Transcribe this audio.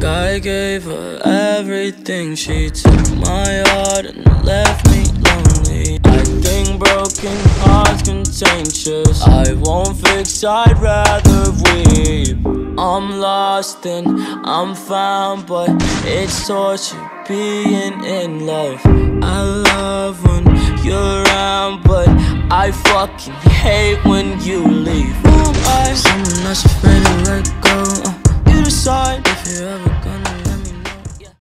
God gave her everything. She took my heart and left me lonely. I think broken hearts contagious. I won't fix, I'd rather weep. I'm lost and I'm found, but it's torture being in love. I love when you're around, but I fucking hate when you leave. Who am I? Someone that's afraid